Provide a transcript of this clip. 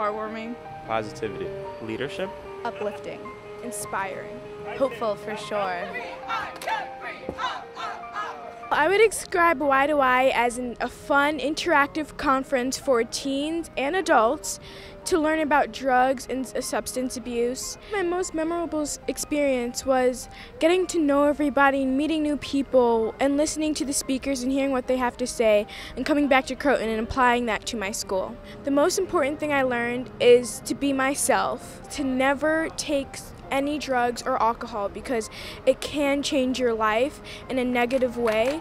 heartwarming, positivity, leadership, uplifting, inspiring, hopeful for sure. I would describe Y2Y as an, a fun, interactive conference for teens and adults to learn about drugs and uh, substance abuse. My most memorable experience was getting to know everybody, meeting new people, and listening to the speakers and hearing what they have to say, and coming back to Croton and applying that to my school. The most important thing I learned is to be myself, to never take any drugs or alcohol because it can change your life in a negative way.